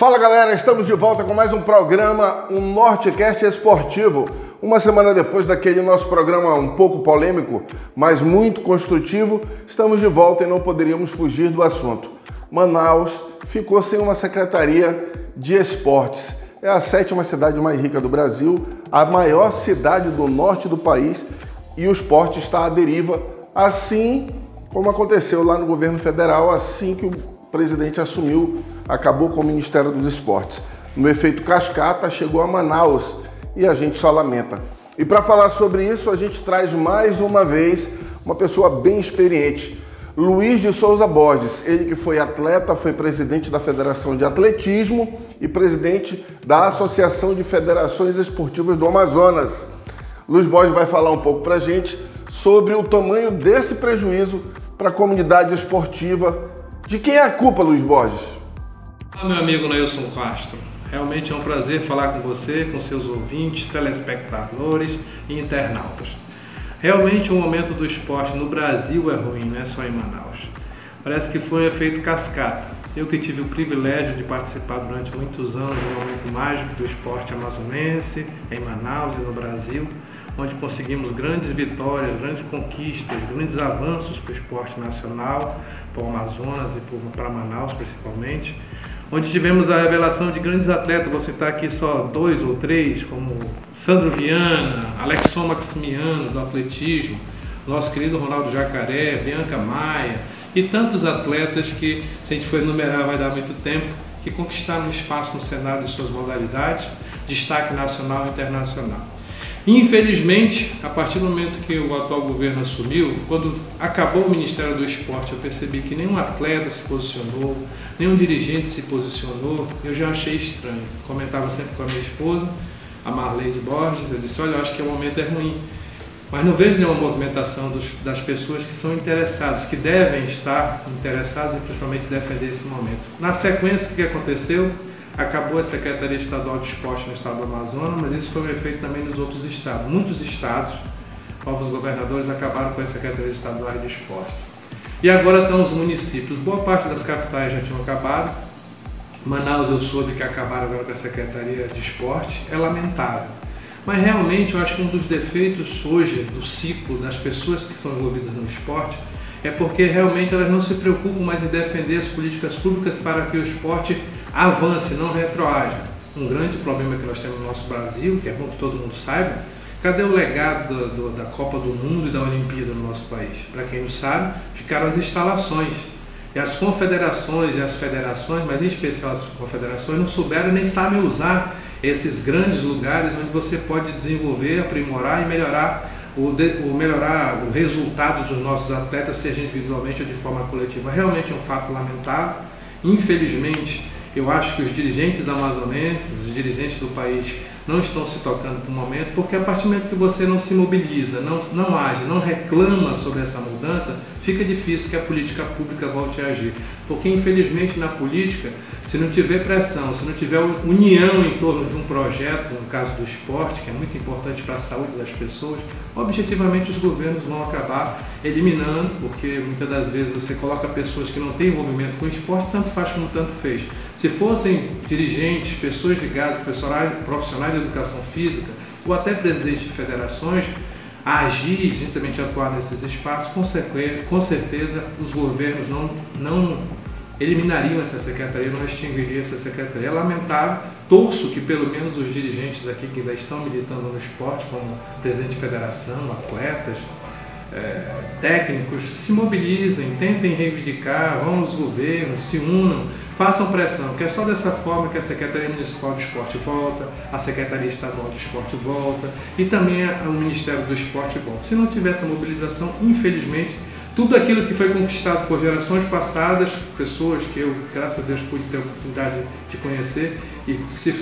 Fala galera, estamos de volta com mais um programa, um Nortecast Esportivo. Uma semana depois daquele nosso programa um pouco polêmico, mas muito construtivo, estamos de volta e não poderíamos fugir do assunto. Manaus ficou sem uma secretaria de esportes. É a sétima cidade mais rica do Brasil, a maior cidade do norte do país e o esporte está à deriva, assim como aconteceu lá no governo federal, assim que o presidente assumiu, acabou com o Ministério dos Esportes. No efeito cascata, chegou a Manaus e a gente só lamenta. E para falar sobre isso, a gente traz mais uma vez uma pessoa bem experiente, Luiz de Souza Borges, ele que foi atleta, foi presidente da Federação de Atletismo e presidente da Associação de Federações Esportivas do Amazonas. Luiz Borges vai falar um pouco para a gente sobre o tamanho desse prejuízo para a comunidade esportiva. De quem é a culpa, Luiz Borges? Olá, meu amigo Nelson Castro. Realmente é um prazer falar com você, com seus ouvintes, telespectadores e internautas. Realmente o momento do esporte no Brasil é ruim, não é só em Manaus. Parece que foi um efeito cascata. Eu que tive o privilégio de participar durante muitos anos do momento mágico do esporte amazonense, em Manaus e no Brasil, onde conseguimos grandes vitórias, grandes conquistas, grandes avanços para o esporte nacional, para o Amazonas e para Manaus principalmente, onde tivemos a revelação de grandes atletas, vou citar aqui só dois ou três, como Sandro Viana, Alexson Maximiano do atletismo, nosso querido Ronaldo Jacaré, Bianca Maia e tantos atletas que, se a gente for enumerar, vai dar muito tempo, que conquistaram espaço no cenário de suas modalidades, destaque nacional e internacional. Infelizmente, a partir do momento que o atual governo assumiu, quando acabou o Ministério do Esporte, eu percebi que nenhum atleta se posicionou, nenhum dirigente se posicionou, eu já achei estranho. Comentava sempre com a minha esposa, a Marley de Borges, eu disse, olha, eu acho que o momento é ruim. Mas não vejo nenhuma movimentação dos, das pessoas que são interessadas, que devem estar interessadas e principalmente defender esse momento. Na sequência, o que aconteceu? Acabou a Secretaria Estadual de Esporte no estado do Amazonas, mas isso foi um efeito também nos outros estados. Muitos estados, novos governadores, acabaram com as secretarias estaduais de esporte. E agora estão os municípios. Boa parte das capitais já tinham acabado, Manaus eu soube que acabaram agora com a Secretaria de Esporte, é lamentável. Mas realmente eu acho que um dos defeitos hoje do ciclo das pessoas que são envolvidas no esporte é porque realmente elas não se preocupam mais em defender as políticas públicas para que o esporte avance, não retroaja. Um grande problema que nós temos no nosso Brasil, que é bom que todo mundo saiba, cadê o legado do, do, da Copa do Mundo e da Olimpíada no nosso país? Para quem não sabe, ficaram as instalações e as confederações e as federações, mas em especial as confederações, não souberam nem sabem usar esses grandes lugares onde você pode desenvolver, aprimorar e melhorar o, de, o, melhorar o resultado dos nossos atletas, seja individualmente ou de forma coletiva. Realmente é um fato lamentável. Infelizmente, eu acho que os dirigentes amazonenses, os dirigentes do país, não estão se tocando para o momento, porque a partir do momento que você não se mobiliza, não, não age, não reclama sobre essa mudança, fica difícil que a política pública volte a agir. Porque, infelizmente, na política, se não tiver pressão, se não tiver união em torno de um projeto, no caso do esporte, que é muito importante para a saúde das pessoas, objetivamente os governos vão acabar eliminando, porque muitas das vezes você coloca pessoas que não têm envolvimento com o esporte, tanto faz como tanto fez. Se fossem dirigentes, pessoas ligadas, profissionais de educação física, ou até presidentes de federações, agir, justamente atuar nesses espaços, com certeza os governos não, não eliminariam essa secretaria, não extinguiriam essa secretaria. É lamentável, torço que pelo menos os dirigentes daqui que ainda estão militando no esporte, como presidente de federação, atletas, é, técnicos, se mobilizem, tentem reivindicar, vão aos governos, se unam, façam pressão, que é só dessa forma que a Secretaria Municipal de Esporte volta, a Secretaria Estadual de Esporte volta e também o Ministério do Esporte volta. Se não tiver essa mobilização, infelizmente, tudo aquilo que foi conquistado por gerações passadas, pessoas que eu, graças a Deus, pude ter a oportunidade de conhecer e se,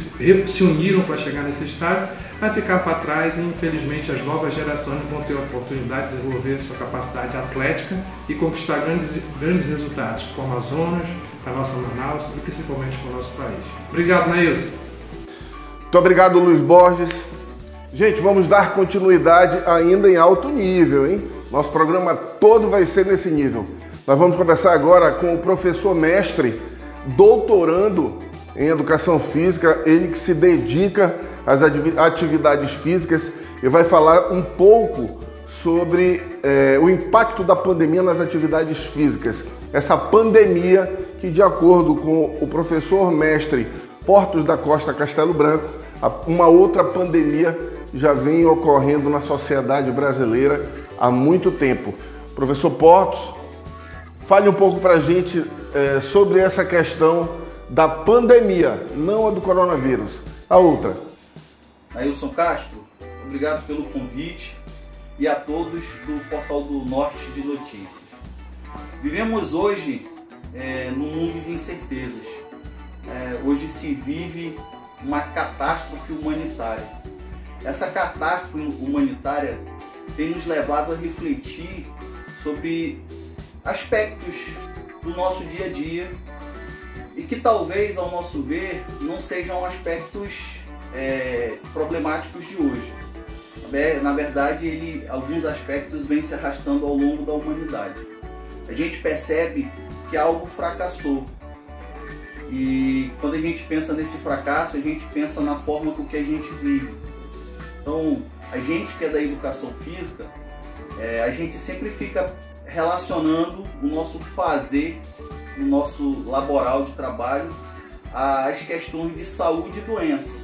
se uniram para chegar nesse estágio, vai ficar para trás e, infelizmente, as novas gerações vão ter a oportunidade de desenvolver sua capacidade atlética e conquistar grandes, grandes resultados com o Amazonas, com a nossa Manaus e principalmente com o nosso país. Obrigado, Nailson. Muito obrigado, Luiz Borges. Gente, vamos dar continuidade ainda em alto nível, hein? Nosso programa todo vai ser nesse nível. Nós vamos conversar agora com o professor mestre, doutorando em educação física, ele que se dedica às atividades físicas e vai falar um pouco sobre é, o impacto da pandemia nas atividades físicas. Essa pandemia que, de acordo com o professor mestre Portos da Costa Castelo Branco, uma outra pandemia já vem ocorrendo na sociedade brasileira há muito tempo. Professor Portos, fale um pouco para a gente é, sobre essa questão da pandemia, não a do coronavírus, a outra. Ailson Castro, obrigado pelo convite e a todos do Portal do Norte de Notícias. Vivemos hoje é, num mundo de incertezas. É, hoje se vive uma catástrofe humanitária. Essa catástrofe humanitária tem nos levado a refletir sobre aspectos do nosso dia a dia e que talvez, ao nosso ver, não sejam aspectos é, problemáticos de hoje. Na verdade, ele, alguns aspectos vêm se arrastando ao longo da humanidade. A gente percebe que algo fracassou. E quando a gente pensa nesse fracasso, a gente pensa na forma com que a gente vive. Então, a gente que é da educação física, é, a gente sempre fica relacionando o nosso fazer, o nosso laboral de trabalho, às questões de saúde e doença.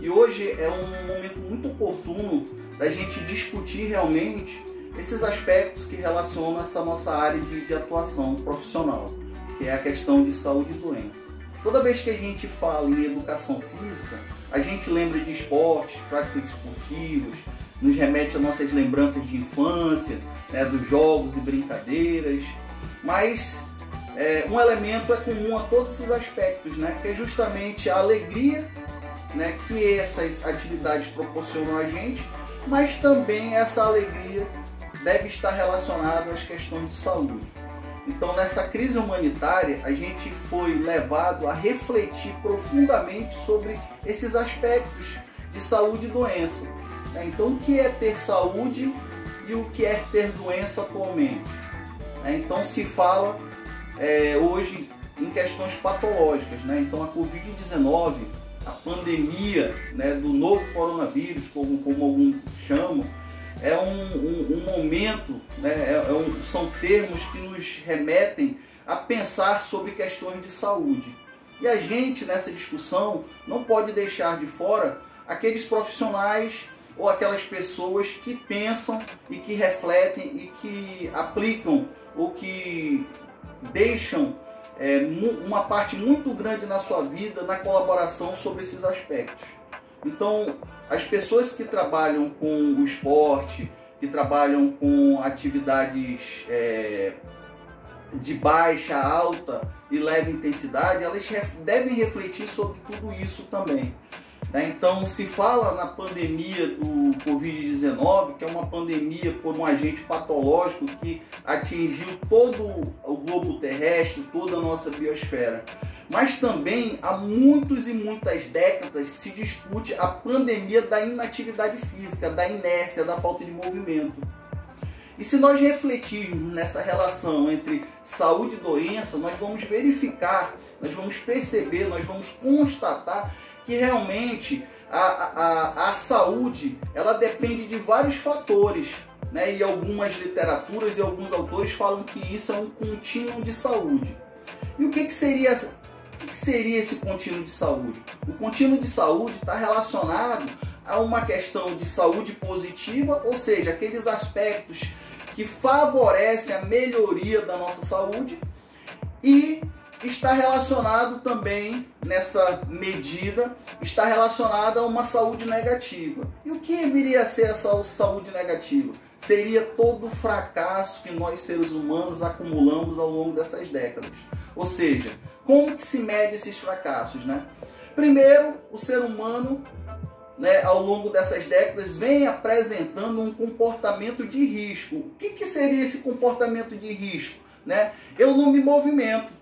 E hoje é um momento muito oportuno da gente discutir realmente esses aspectos que relacionam essa nossa área de, de atuação profissional, que é a questão de saúde e doença. Toda vez que a gente fala em educação física, a gente lembra de esportes, práticas esportivas, nos remete a nossas lembranças de infância, né, dos jogos e brincadeiras, mas é, um elemento é comum a todos esses aspectos, né, que é justamente a alegria né, que essas atividades proporcionam a gente, mas também essa alegria deve estar relacionada às questões de saúde. Então, nessa crise humanitária, a gente foi levado a refletir profundamente sobre esses aspectos de saúde e doença. Né? Então, o que é ter saúde e o que é ter doença atualmente? Né? Então, se fala é, hoje em questões patológicas. Né? Então, a Covid-19 a pandemia né, do novo coronavírus, como, como alguns chamam, é um, um, um momento, né, é, é um, são termos que nos remetem a pensar sobre questões de saúde. E a gente, nessa discussão, não pode deixar de fora aqueles profissionais ou aquelas pessoas que pensam e que refletem e que aplicam ou que deixam é, uma parte muito grande na sua vida na colaboração sobre esses aspectos. Então, as pessoas que trabalham com o esporte, que trabalham com atividades é, de baixa, alta e leve intensidade, elas devem refletir sobre tudo isso também. Né? Então, se fala na pandemia do Covid-19, que é uma pandemia por um agente patológico que atingiu todo o globo terrestre, toda a nossa biosfera. Mas também há muitos e muitas décadas se discute a pandemia da inatividade física, da inércia, da falta de movimento. E se nós refletirmos nessa relação entre saúde e doença, nós vamos verificar, nós vamos perceber, nós vamos constatar que realmente a, a, a saúde ela depende de vários fatores. Né? E algumas literaturas e alguns autores falam que isso é um contínuo de saúde. E o que, que seria que seria esse contínuo de saúde? O contínuo de saúde está relacionado a uma questão de saúde positiva, ou seja, aqueles aspectos que favorecem a melhoria da nossa saúde, e está relacionado também nessa medida, está relacionado a uma saúde negativa. E o que viria a ser essa saúde negativa? Seria todo o fracasso que nós seres humanos acumulamos ao longo dessas décadas. Ou seja, como que se mede esses fracassos, né? Primeiro, o ser humano né, ao longo dessas décadas vem apresentando um comportamento de risco. O que, que seria esse comportamento de risco? Né? Eu não me movimento,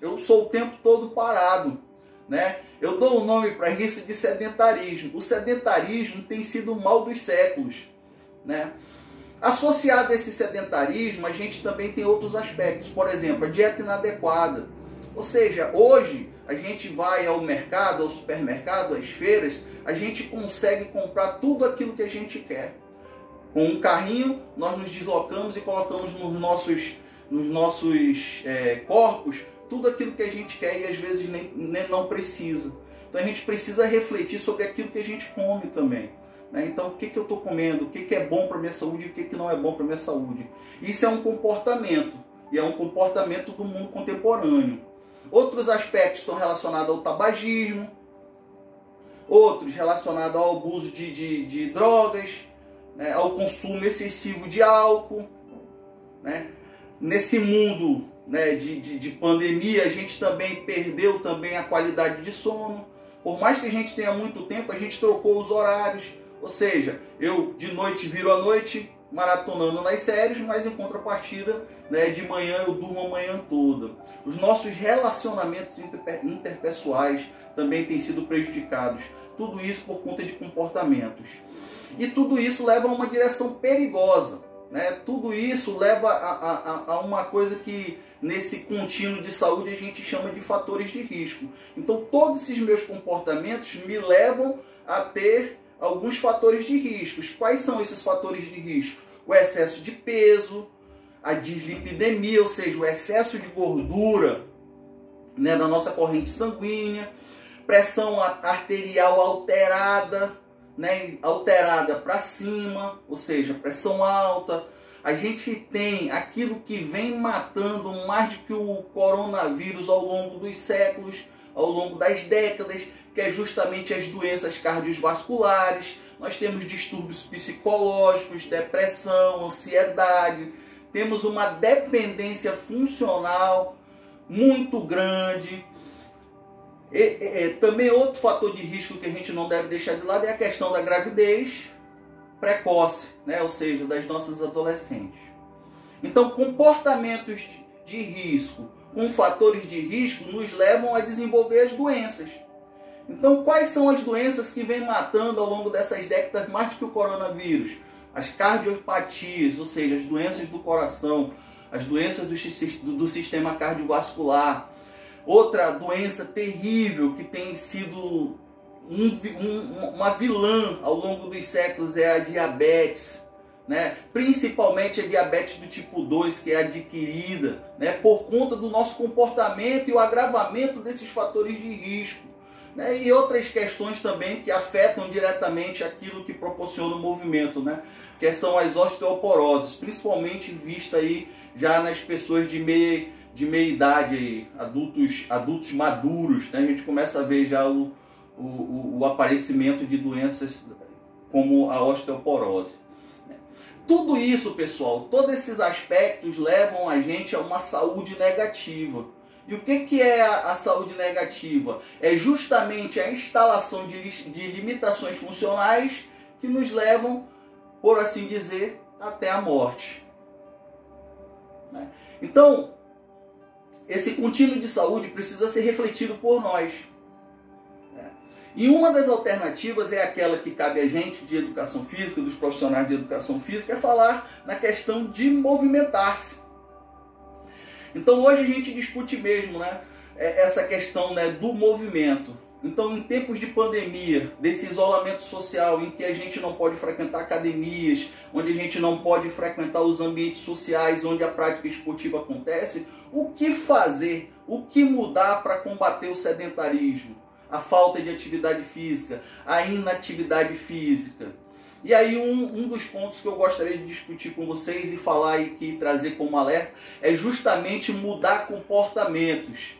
eu sou o tempo todo parado, né? Eu dou o um nome para isso de sedentarismo. O sedentarismo tem sido o mal dos séculos, né? Associado a esse sedentarismo, a gente também tem outros aspectos, por exemplo, a dieta inadequada. Ou seja, hoje a gente vai ao mercado, ao supermercado, às feiras, a gente consegue comprar tudo aquilo que a gente quer. Com um carrinho, nós nos deslocamos e colocamos nos nossos, nos nossos é, corpos tudo aquilo que a gente quer e às vezes nem, nem não precisa. Então a gente precisa refletir sobre aquilo que a gente come também. Né? Então, o que, que eu estou comendo, o que, que é bom para minha saúde e o que, que não é bom para minha saúde. Isso é um comportamento, e é um comportamento do mundo contemporâneo. Outros aspectos estão relacionados ao tabagismo, outros relacionados ao abuso de, de, de drogas, né? ao consumo excessivo de álcool. Né? Nesse mundo né, de, de, de pandemia, a gente também perdeu também a qualidade de sono. Por mais que a gente tenha muito tempo, a gente trocou os horários. Ou seja, eu de noite viro à noite maratonando nas séries, mas em contrapartida, né, de manhã eu durmo a manhã toda. Os nossos relacionamentos interpessoais também têm sido prejudicados. Tudo isso por conta de comportamentos. E tudo isso leva a uma direção perigosa. Né? Tudo isso leva a, a, a uma coisa que nesse contínuo de saúde a gente chama de fatores de risco. Então todos esses meus comportamentos me levam a ter alguns fatores de riscos. Quais são esses fatores de risco? O excesso de peso, a dislipidemia, ou seja, o excesso de gordura né, na nossa corrente sanguínea, pressão arterial alterada, né, alterada para cima, ou seja, pressão alta. A gente tem aquilo que vem matando mais do que o coronavírus ao longo dos séculos, ao longo das décadas, que é justamente as doenças cardiovasculares. Nós temos distúrbios psicológicos, depressão, ansiedade, temos uma dependência funcional muito grande. E, e, também outro fator de risco que a gente não deve deixar de lado é a questão da gravidez precoce, né? ou seja, das nossas adolescentes. Então, comportamentos de risco com fatores de risco nos levam a desenvolver as doenças. Então, quais são as doenças que vêm matando ao longo dessas décadas mais do que o coronavírus? As cardiopatias, ou seja, as doenças do coração, as doenças do, do sistema cardiovascular. Outra doença terrível que tem sido um, um, uma vilã ao longo dos séculos é a diabetes né? principalmente a diabetes do tipo 2, que é adquirida né? por conta do nosso comportamento e o agravamento desses fatores de risco. Né? E outras questões também que afetam diretamente aquilo que proporciona o movimento, né? que são as osteoporoses, principalmente vista aí já nas pessoas de meia, de meia idade, adultos, adultos maduros. Né? A gente começa a ver já o, o, o aparecimento de doenças como a osteoporose. Tudo isso, pessoal, todos esses aspectos levam a gente a uma saúde negativa. E o que, que é a, saúde negativa? É justamente a instalação de, de limitações funcionais que nos levam, por assim dizer, até a morte. Né? Então, esse contínuo de saúde precisa ser refletido por nós. E uma das alternativas é aquela que cabe a gente de educação física, dos profissionais de educação física, é falar na questão de movimentar-se. Então hoje a gente discute mesmo né, é, essa questão né, do movimento. Então, em tempos de pandemia, desse isolamento social, em que a gente não pode frequentar academias, onde a gente não pode frequentar os ambientes sociais onde a prática esportiva acontece, o que fazer? O que mudar para combater o sedentarismo? a falta de atividade física, a inatividade física. E aí um, um dos pontos que eu gostaria de discutir com vocês e falar e que trazer como alerta é justamente mudar comportamentos,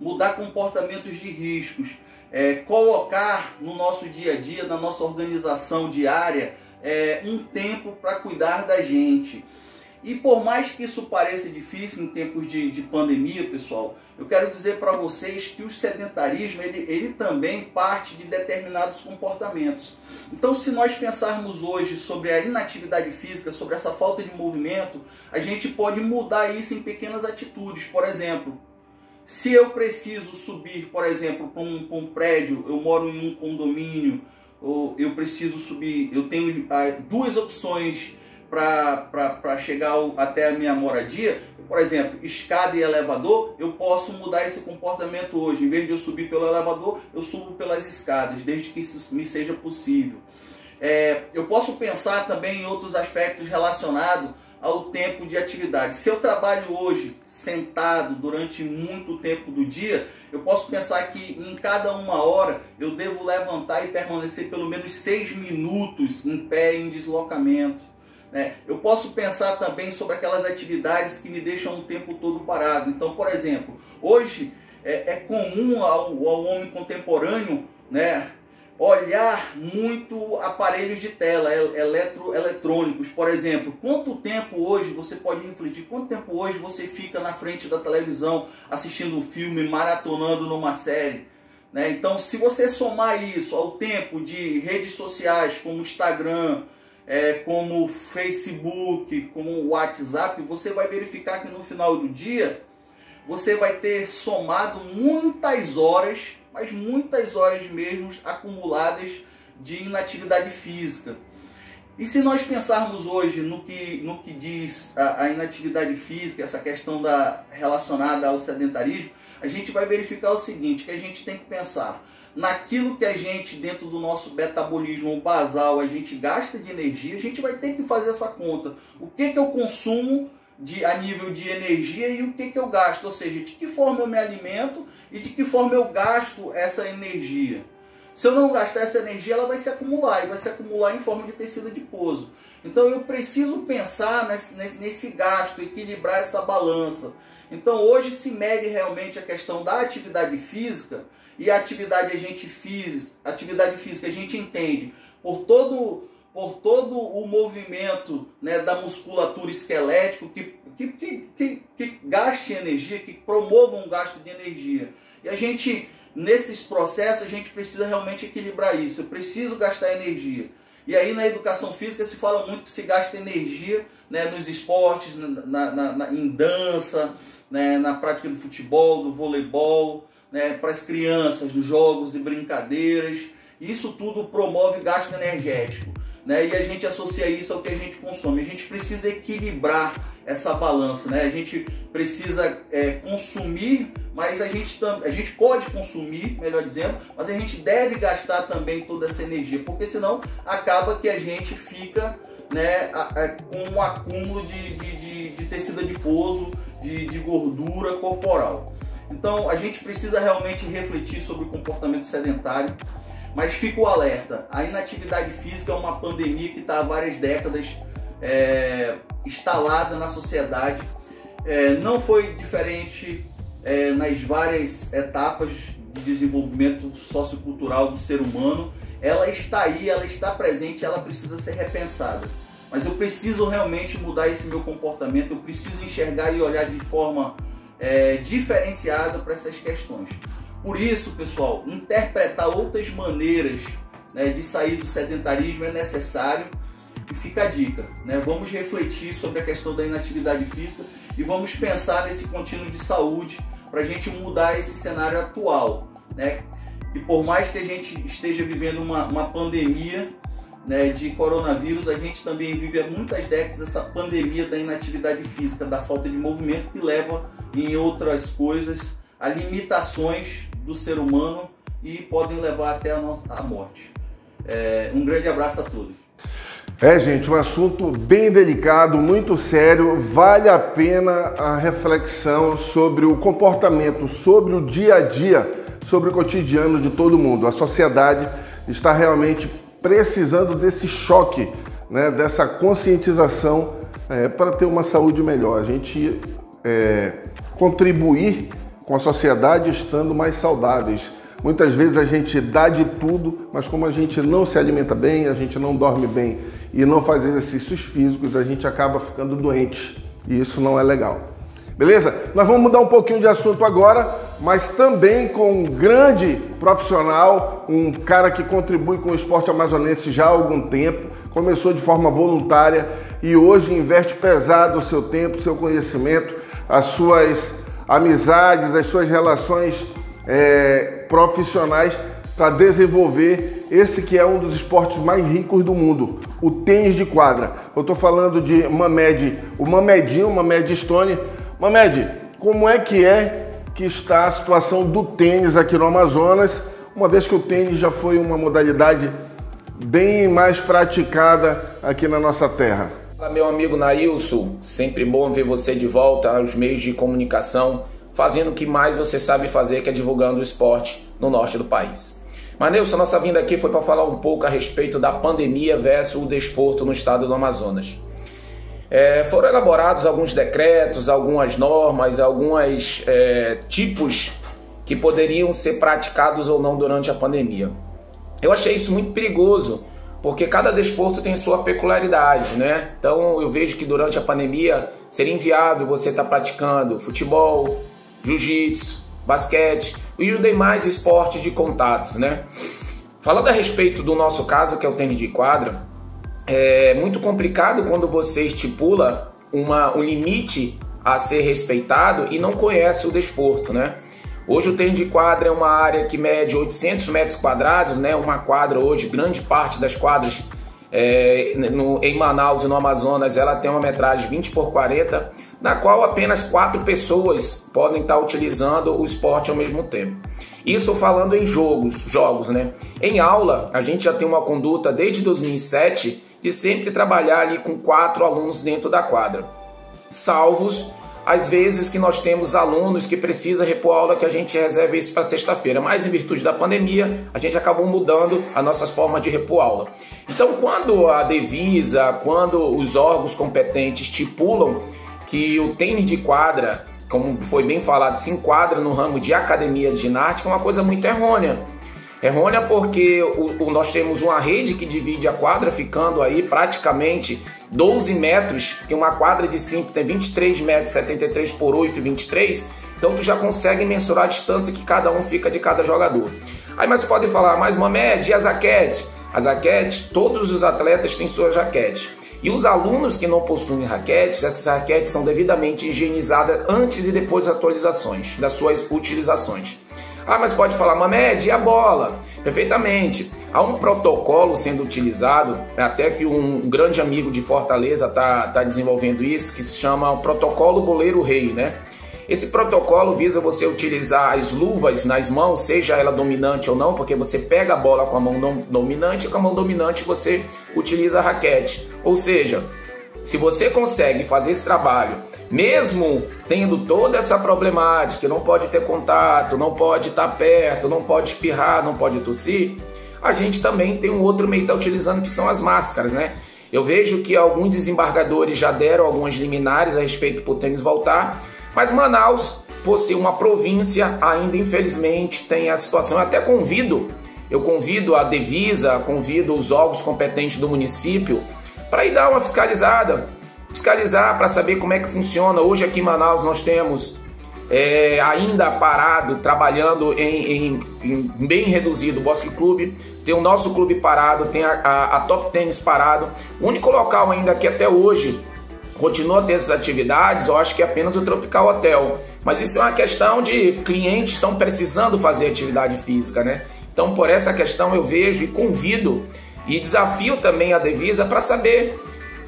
mudar comportamentos de riscos, é, colocar no nosso dia a dia, na nossa organização diária, é, um tempo para cuidar da gente. E por mais que isso pareça difícil em tempos de, de pandemia, pessoal, eu quero dizer para vocês que o sedentarismo ele, ele também parte de determinados comportamentos. Então, se nós pensarmos hoje sobre a inatividade física, sobre essa falta de movimento, a gente pode mudar isso em pequenas atitudes. Por exemplo, se eu preciso subir, por exemplo, para um, um, prédio, eu moro em um condomínio, ou eu preciso subir, eu tenho ah, duas opções para chegar até a minha moradia, por exemplo, escada e elevador, eu posso mudar esse comportamento hoje. Em vez de eu subir pelo elevador, eu subo pelas escadas, desde que isso me seja possível. É, eu posso pensar também em outros aspectos relacionados ao tempo de atividade. Se eu trabalho hoje sentado durante muito tempo do dia, eu posso pensar que em cada uma hora eu devo levantar e permanecer pelo menos seis minutos em pé em deslocamento. Né? Eu posso pensar também sobre aquelas atividades que me deixam o tempo todo parado. Então, por exemplo, hoje é, é comum ao, ao homem contemporâneo né, olhar muito aparelhos de tela, eletro, eletrônicos. Por exemplo, quanto tempo hoje você pode refletir? Quanto tempo hoje você fica na frente da televisão assistindo um filme, maratonando numa série? Né? Então, se você somar isso ao tempo de redes sociais como Instagram, é, como Facebook, como WhatsApp, você vai verificar que no final do dia você vai ter somado muitas horas, mas muitas horas mesmo acumuladas de inatividade física. E se nós pensarmos hoje no que, no que diz a, a inatividade física, essa questão da, relacionada ao sedentarismo, a gente vai verificar o seguinte, que a gente tem que pensar naquilo que a gente, dentro do nosso metabolismo basal, a gente gasta de energia, a gente vai ter que fazer essa conta. O que, que eu consumo de, a nível de energia e o que, que eu gasto, ou seja, de que forma eu me alimento e de que forma eu gasto essa energia. Se eu não gastar essa energia, ela vai se acumular e vai se acumular em forma de tecido adiposo. Então eu preciso pensar nesse, nesse gasto, equilibrar essa balança. Então hoje se mede realmente a questão da atividade física e atividade a gente física, atividade física a gente entende por todo por todo o movimento né, da musculatura esquelético que, que, que, que, que gaste energia, que promova um gasto de energia. E a gente, nesses processos, a gente precisa realmente equilibrar isso. Eu preciso gastar energia. E aí na educação física se fala muito que se gasta energia né, nos esportes, na, na, na, em dança, né, na prática do futebol, do voleibol, né, para as crianças, jogos e brincadeiras. Isso tudo promove gasto energético. Né, e a gente associa isso ao que a gente consome. A gente precisa equilibrar essa balança, né? A gente precisa é, consumir, mas a gente, a gente pode consumir, melhor dizendo, mas a gente deve gastar também toda essa energia, porque senão acaba que a gente fica né, com um acúmulo de, de, de, de tecido adiposo, de, de gordura corporal. Então a gente precisa realmente refletir sobre o comportamento sedentário, mas fica o alerta: a inatividade física é uma pandemia que está há várias décadas é, instalada na sociedade. É, não foi diferente é, nas várias etapas de desenvolvimento sociocultural do ser humano. Ela está aí, ela está presente, ela precisa ser repensada mas eu preciso realmente mudar esse meu comportamento, eu preciso enxergar e olhar de forma é, diferenciada para essas questões. Por isso, pessoal, interpretar outras maneiras né, de sair do sedentarismo é necessário e fica a dica. Né? Vamos refletir sobre a questão da inatividade física e vamos pensar nesse contínuo de saúde para a gente mudar esse cenário atual. Né? E por mais que a gente esteja vivendo uma, uma pandemia, né, de coronavírus, a gente também vive há muitas décadas essa pandemia da inatividade física, da falta de movimento, que leva, em outras coisas, a limitações do ser humano e podem levar até a, nossa, a morte. É, um grande abraço a todos. É, gente, um assunto bem delicado, muito sério. Vale a pena a reflexão sobre o comportamento, sobre o dia a dia, sobre o cotidiano de todo mundo. A sociedade está realmente precisando desse choque, né, dessa conscientização é, para ter uma saúde melhor. A gente é, contribuir com a sociedade estando mais saudáveis. Muitas vezes a gente dá de tudo, mas como a gente não se alimenta bem, a gente não dorme bem e não faz exercícios físicos, a gente acaba ficando doente. E isso não é legal. Beleza? Nós vamos mudar um pouquinho de assunto agora, mas também com um grande profissional, um cara que contribui com o esporte amazonense já há algum tempo, começou de forma voluntária e hoje investe pesado o seu tempo, seu conhecimento, as suas amizades, as suas relações é, profissionais para desenvolver esse que é um dos esportes mais ricos do mundo, o tênis de quadra. Eu estou falando de Mamed, o Mamedinho, Mamed Stone, Mamed, como é que é que está a situação do tênis aqui no Amazonas, uma vez que o tênis já foi uma modalidade bem mais praticada aqui na nossa terra? Fala, meu amigo Nailson, sempre bom ver você de volta aos meios de comunicação, fazendo o que mais você sabe fazer, que é divulgando o esporte no norte do país. Mas, Nilson, nossa vinda aqui foi para falar um pouco a respeito da pandemia versus o desporto no estado do Amazonas. É, foram elaborados alguns decretos, algumas normas, alguns é, tipos que poderiam ser praticados ou não durante a pandemia. Eu achei isso muito perigoso, porque cada desporto tem sua peculiaridade, né? Então eu vejo que durante a pandemia seria inviável você estar tá praticando futebol, jiu-jitsu, basquete e os demais esportes de contato, né? Falando a respeito do nosso caso, que é o tênis de quadra, é muito complicado quando você estipula uma, um limite a ser respeitado e não conhece o desporto, né? Hoje o tênis de quadra é uma área que mede 800 metros quadrados, né? Uma quadra hoje, grande parte das quadras é, no, em Manaus e no Amazonas, ela tem uma metragem 20 por 40, na qual apenas quatro pessoas podem estar utilizando o esporte ao mesmo tempo. Isso falando em jogos, jogos, né? Em aula, a gente já tem uma conduta desde 2007 de sempre trabalhar ali com quatro alunos dentro da quadra, salvos às vezes que nós temos alunos que precisa repor aula que a gente reserva isso para sexta-feira, mas em virtude da pandemia, a gente acabou mudando a nossa forma de repor aula. Então, quando a Devisa, quando os órgãos competentes estipulam que o tênis de quadra, como foi bem falado, se enquadra no ramo de academia de ginástica, é uma coisa muito errônea. Errônea porque o, o, nós temos uma rede que divide a quadra, ficando aí praticamente 12 metros, que uma quadra de 5 tem 23 metros, 73 por 8 e 23, então tu já consegue mensurar a distância que cada um fica de cada jogador. Aí mas pode falar, mais uma média e as raquetes? As raquetes, todos os atletas têm suas raquetes. E os alunos que não possuem raquetes, essas raquetes são devidamente higienizadas antes e depois das atualizações, das suas utilizações. Ah, mas pode falar, Mamed, e a bola? Perfeitamente. Há um protocolo sendo utilizado, até que um grande amigo de Fortaleza está tá desenvolvendo isso, que se chama o protocolo Boleiro Rei, né? Esse protocolo visa você utilizar as luvas nas mãos, seja ela dominante ou não, porque você pega a bola com a mão dominante e com a mão dominante você utiliza a raquete. Ou seja, se você consegue fazer esse trabalho mesmo tendo toda essa problemática, não pode ter contato, não pode estar perto, não pode espirrar, não pode tossir, a gente também tem um outro meio que está utilizando que são as máscaras, né? Eu vejo que alguns desembargadores já deram algumas liminares a respeito do tênis voltar, mas Manaus, por ser uma província, ainda infelizmente tem a situação. Eu até convido, eu convido a Devisa, convido os órgãos competentes do município para ir dar uma fiscalizada fiscalizar para saber como é que funciona. Hoje aqui em Manaus nós temos é, ainda parado, trabalhando em, em, em, bem reduzido o Bosque Clube, tem o nosso clube parado, tem a, a, a Top Tênis parado. O único local ainda que até hoje continua ter essas atividades, eu acho que é apenas o Tropical Hotel. Mas isso é uma questão de clientes estão precisando fazer atividade física, né? Então, por essa questão, eu vejo e convido e desafio também a Devisa para saber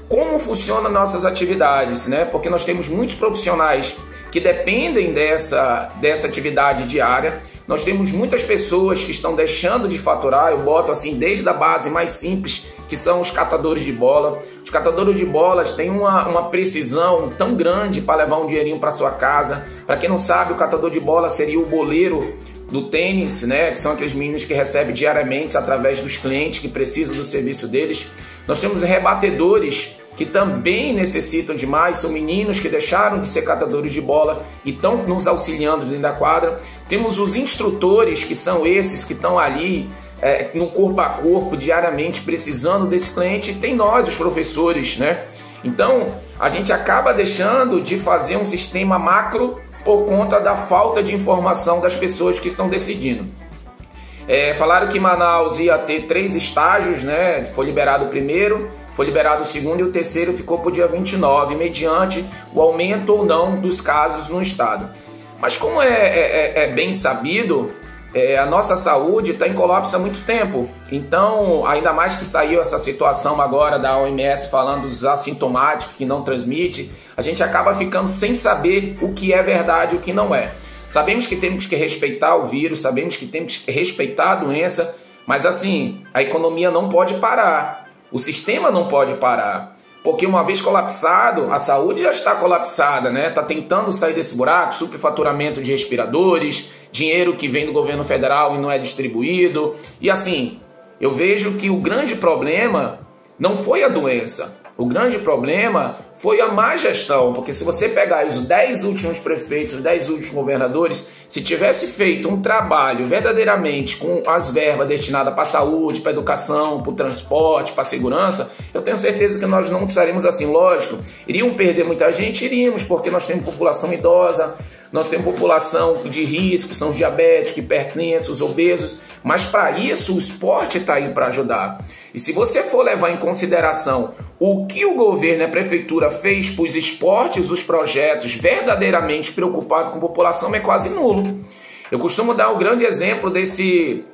como funcionam nossas atividades, né? Porque nós temos muitos profissionais que dependem dessa, dessa atividade diária. Nós temos muitas pessoas que estão deixando de faturar, eu boto assim, desde a base mais simples, que são os catadores de bola. Os catadores de bolas têm uma, uma precisão tão grande para levar um dinheirinho para sua casa. Para quem não sabe, o catador de bola seria o boleiro do tênis, né? Que são aqueles meninos que recebem diariamente através dos clientes que precisam do serviço deles. Nós temos rebatedores que também necessitam de mais, são meninos que deixaram de ser catadores de bola e estão nos auxiliando dentro da quadra. Temos os instrutores, que são esses que estão ali é, no corpo a corpo, diariamente, precisando desse cliente, e tem nós, os professores, né? Então, a gente acaba deixando de fazer um sistema macro por conta da falta de informação das pessoas que estão decidindo. É, falaram que Manaus ia ter três estágios, né? Foi liberado o primeiro, foi liberado o segundo e o terceiro ficou para o dia 29, mediante o aumento ou não dos casos no estado. Mas como é, é, é, é bem sabido, é, a nossa saúde está em colapso há muito tempo. Então, ainda mais que saiu essa situação agora da OMS falando dos assintomáticos que não transmite, a gente acaba ficando sem saber o que é verdade e o que não é. Sabemos que temos que respeitar o vírus, sabemos que temos que respeitar a doença, mas assim, a economia não pode parar, o sistema não pode parar. Porque uma vez colapsado, a saúde já está colapsada, né? Está tentando sair desse buraco, superfaturamento de respiradores, dinheiro que vem do governo federal e não é distribuído. E assim, eu vejo que o grande problema não foi a doença. O grande problema foi a má gestão, porque se você pegar os 10 últimos prefeitos, os 10 últimos governadores, se tivesse feito um trabalho verdadeiramente com as verbas destinadas para a saúde, para a educação, para o transporte, para a segurança, eu tenho certeza que nós não estaríamos assim. Lógico, iriam perder muita gente? Iríamos, porque nós temos população idosa, nós temos população de risco, são diabéticos, hipertensos, obesos, mas para isso o esporte está aí para ajudar. E se você for levar em consideração o que o governo e a prefeitura fez para os esportes, os projetos verdadeiramente preocupados com a população, é quase nulo. Eu costumo dar o um grande exemplo desse,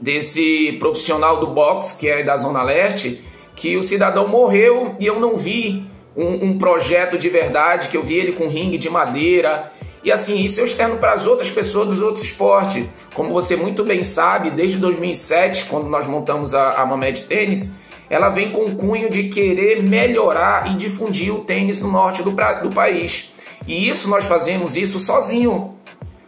desse profissional do boxe, que é da Zona Leste, que o cidadão morreu e eu não vi um, um projeto de verdade, que eu vi ele com ringue de madeira, e assim, isso eu externo para as outras pessoas dos outros esportes. Como você muito bem sabe, desde 2007, quando nós montamos a, a Mamed Tênis, ela vem com o cunho de querer melhorar e difundir o tênis no norte do, do país. E isso nós fazemos isso sozinho.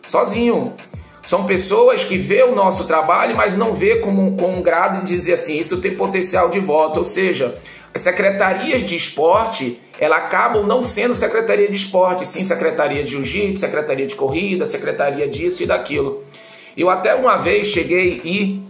Sozinho. São pessoas que vê o nosso trabalho, mas não vê como, com um grado de dizer assim, isso tem potencial de voto. Ou seja, as secretarias de esporte, ela acabam não sendo secretaria de esporte, sim secretaria de jiu-jitsu, secretaria de corrida, secretaria disso e daquilo. Eu até uma vez cheguei e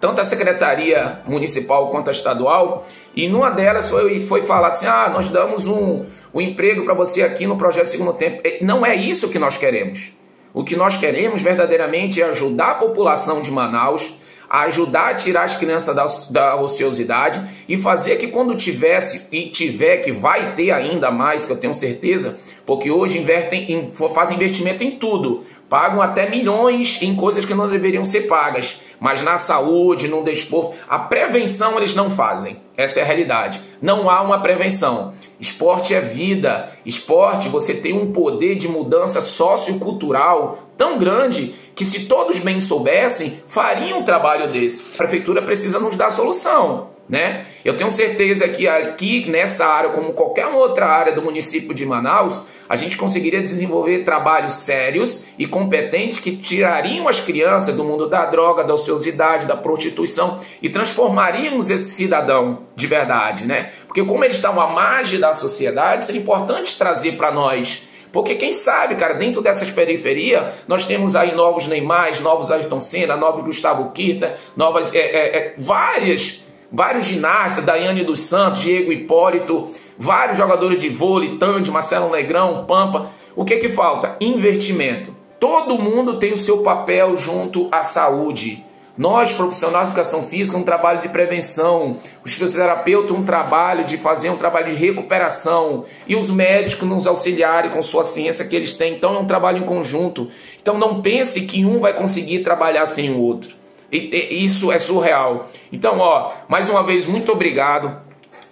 tanto a secretaria municipal quanto a estadual, e numa delas foi, foi falado assim: ah, nós damos um, um emprego para você aqui no projeto Segundo Tempo. Não é isso que nós queremos. O que nós queremos verdadeiramente é ajudar a população de Manaus ajudar a tirar as crianças da, da ociosidade e fazer que quando tivesse e tiver, que vai ter ainda mais, que eu tenho certeza, porque hoje investem, fazem investimento em tudo, pagam até milhões em coisas que não deveriam ser pagas, mas na saúde, no desporto, a prevenção eles não fazem. Essa é a realidade. Não há uma prevenção. Esporte é vida. Esporte, você tem um poder de mudança sociocultural tão grande que se todos bem soubessem, fariam um trabalho desse. A prefeitura precisa nos dar solução, né? Eu tenho certeza que aqui nessa área, como qualquer outra área do município de Manaus, a gente conseguiria desenvolver trabalhos sérios e competentes que tirariam as crianças do mundo da droga, da ociosidade, da prostituição e transformaríamos esse cidadão de verdade, né? Porque como eles estão à margem da sociedade, seria importante trazer para nós porque quem sabe, cara, dentro dessas periferias, nós temos aí novos Neymar, novos Ayrton Senna, novos Gustavo Kirta, novas, é, é, é, várias, vários ginastas, Daiane dos Santos, Diego Hipólito, vários jogadores de vôlei, Tandy, Marcelo Negrão, Pampa. O que que falta? Investimento. Todo mundo tem o seu papel junto à saúde. Nós, profissionais de educação física, um trabalho de prevenção, os fisioterapeutas, um trabalho de fazer um trabalho de recuperação, e os médicos nos auxiliarem com sua ciência que eles têm. Então é um trabalho em conjunto. Então não pense que um vai conseguir trabalhar sem o outro. Isso é surreal. Então, ó, mais uma vez, muito obrigado.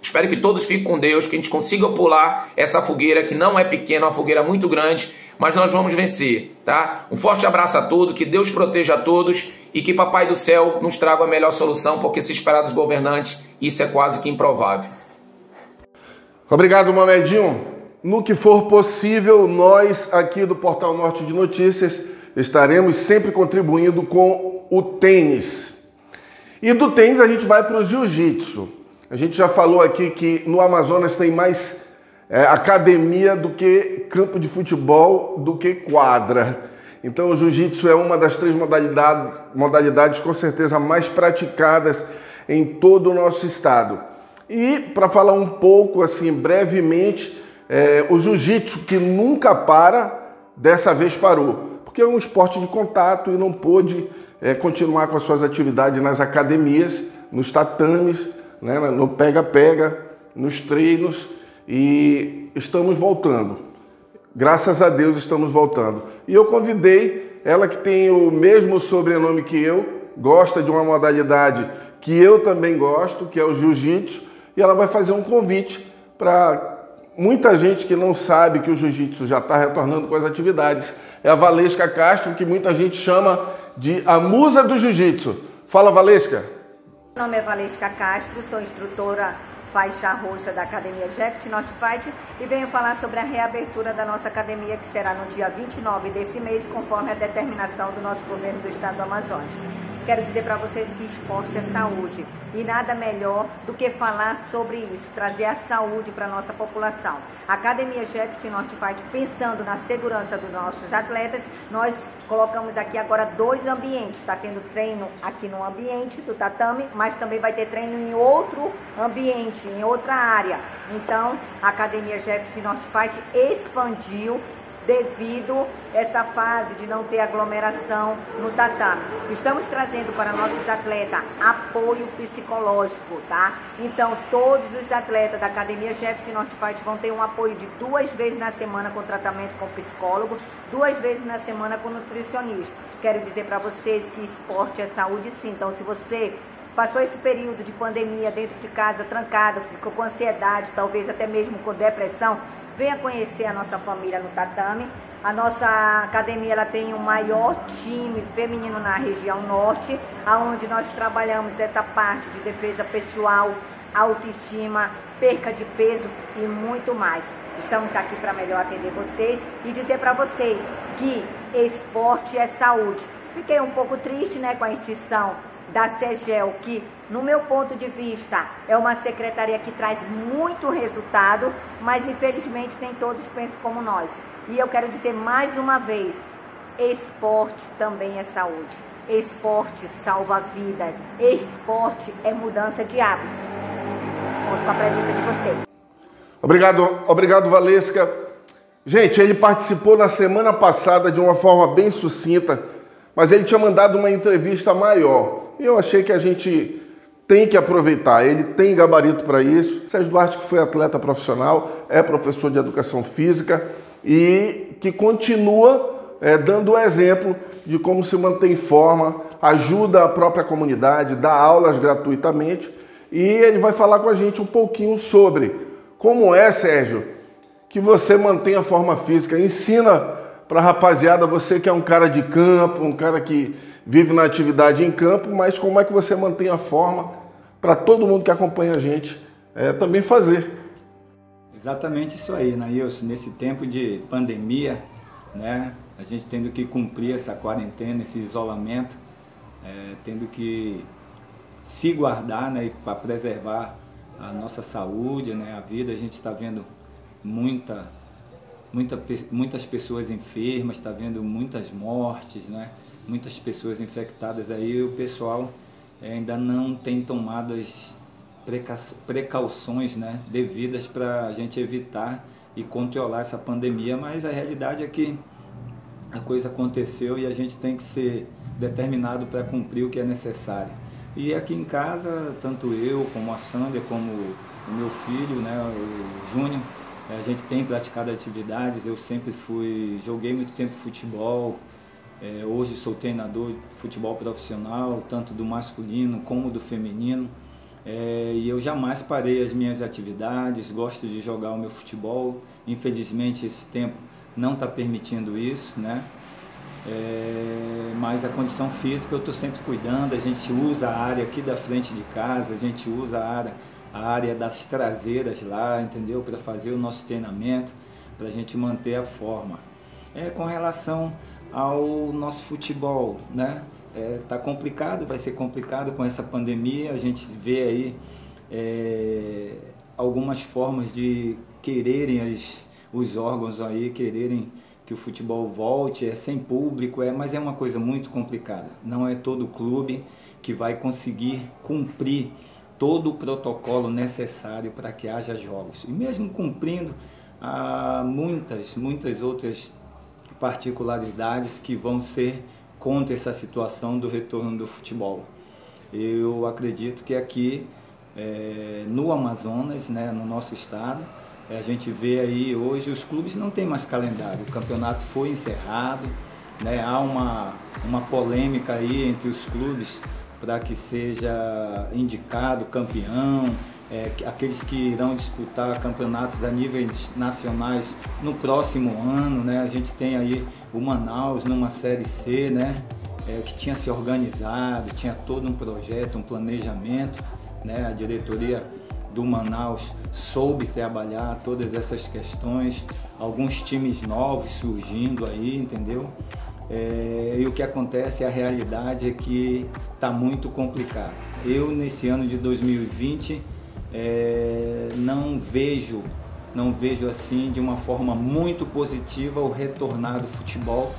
Espero que todos fiquem com Deus, que a gente consiga pular essa fogueira que não é pequena, uma fogueira muito grande, mas nós vamos vencer, tá? Um forte abraço a todos, que Deus proteja a todos e que Papai do Céu nos traga a melhor solução, porque se esperar dos governantes, isso é quase que improvável. Obrigado, Mamedinho. No que for possível, nós aqui do Portal Norte de Notícias estaremos sempre contribuindo com o tênis. E do tênis a gente vai para o jiu-jitsu. A gente já falou aqui que no Amazonas tem mais é, academia do que campo de futebol, do que quadra. Então, o jiu-jitsu é uma das três modalidades, modalidades com certeza mais praticadas em todo o nosso estado. E para falar um pouco, assim, brevemente, é, o jiu-jitsu que nunca para, dessa vez parou, porque é um esporte de contato e não pôde é, continuar com as suas atividades nas academias, nos tatames, né, no pega-pega, nos treinos e estamos voltando. Graças a Deus estamos voltando. E eu convidei ela que tem o mesmo sobrenome que eu, gosta de uma modalidade que eu também gosto, que é o jiu-jitsu, e ela vai fazer um convite para muita gente que não sabe que o jiu-jitsu já está retornando com as atividades. É a Valesca Castro, que muita gente chama de a musa do jiu-jitsu. Fala, Valesca. Meu nome é Valesca Castro, sou instrutora faixa roxa da Academia Jeft North Fight e venho falar sobre a reabertura da nossa academia que será no dia 29 desse mês, conforme a determinação do nosso governo do estado do Amazonas. Quero dizer para vocês que esporte é saúde e nada melhor do que falar sobre isso, trazer a saúde para a nossa população. A Academia Jeff Norte Fight, pensando na segurança dos nossos atletas, nós colocamos aqui agora dois ambientes. Está tendo treino aqui no ambiente do tatame, mas também vai ter treino em outro ambiente, em outra área. Então, a Academia Jeff Norte Fight expandiu devido essa fase de não ter aglomeração no tatame. Estamos trazendo para nossos atletas apoio psicológico, tá? Então, todos os atletas da Academia Chefs de Norte Fight vão ter um apoio de duas vezes na semana com tratamento com psicólogo, duas vezes na semana com nutricionista. Quero dizer para vocês que esporte é saúde sim. Então, se você passou esse período de pandemia dentro de casa, trancado, ficou com ansiedade, talvez até mesmo com depressão, venha conhecer a nossa família no tatame. A nossa academia ela tem o maior time feminino na região norte, aonde nós trabalhamos essa parte de defesa pessoal, autoestima, perca de peso e muito mais. Estamos aqui para melhor atender vocês e dizer para vocês que esporte é saúde. Fiquei um pouco triste né, com a extinção da CEGEL, que, no meu ponto de vista, é uma secretaria que traz muito resultado, mas infelizmente nem todos pensam como nós. E eu quero dizer mais uma vez: esporte também é saúde. Esporte salva vidas. Esporte é mudança de hábitos. Conto com a presença de vocês. Obrigado, obrigado, Valesca. Gente, ele participou na semana passada de uma forma bem sucinta, mas ele tinha mandado uma entrevista maior. Eu achei que a gente tem que aproveitar, ele tem gabarito para isso. Sérgio Duarte, que foi atleta profissional, é professor de educação física e que continua é, dando o exemplo de como se mantém em forma, ajuda a própria comunidade, dá aulas gratuitamente. E ele vai falar com a gente um pouquinho sobre como é, Sérgio, que você mantém a forma física, ensina para a rapaziada, você que é um cara de campo, um cara que vive na atividade em campo, mas como é que você mantém a forma para todo mundo que acompanha a gente é, também fazer. Exatamente isso aí, Nailson. Nesse tempo de pandemia, né, a gente tendo que cumprir essa quarentena, esse isolamento, é, tendo que se guardar né, para preservar a nossa saúde, né, a vida. A gente está vendo muita, muita, muitas pessoas enfermas, está vendo muitas mortes, né? Muitas pessoas infectadas aí, o pessoal eh, ainda não tem tomado as precauções né, devidas para a gente evitar e controlar essa pandemia, mas a realidade é que a coisa aconteceu e a gente tem que ser determinado para cumprir o que é necessário. E aqui em casa, tanto eu como a Sandra, como o meu filho, né, o Júnior, a gente tem praticado atividades, eu sempre fui, joguei muito tempo futebol, é, hoje sou treinador de futebol profissional, tanto do masculino como do feminino. É, e eu jamais parei as minhas atividades, gosto de jogar o meu futebol. Infelizmente esse tempo não está permitindo isso, né? É, mas a condição física eu estou sempre cuidando, a gente usa a área aqui da frente de casa, a gente usa a área, a área das traseiras lá, entendeu? Para fazer o nosso treinamento, para a gente manter a forma. É, com relação ao nosso futebol, né? É, tá complicado, vai ser complicado com essa pandemia. A gente vê aí é, algumas formas de quererem as, os órgãos aí quererem que o futebol volte, é sem público, é, mas é uma coisa muito complicada. Não é todo clube que vai conseguir cumprir todo o protocolo necessário para que haja jogos. E mesmo cumprindo, há muitas, muitas outras particularidades que vão ser contra essa situação do retorno do futebol. Eu acredito que aqui é, no Amazonas, né, no nosso estado, é, a gente vê aí hoje os clubes não têm mais calendário, o campeonato foi encerrado, né, há uma, uma polêmica aí entre os clubes para que seja indicado campeão é, aqueles que irão disputar campeonatos a níveis nacionais no próximo ano, né? A gente tem aí o Manaus numa série C, né? É, que tinha se organizado, tinha todo um projeto, um planejamento, né? A diretoria do Manaus soube trabalhar todas essas questões, alguns times novos surgindo aí, entendeu? É, e o que acontece, a realidade é que está muito complicado. Eu, nesse ano de 2020, é, não vejo, não vejo assim de uma forma muito positiva o retornar do futebol.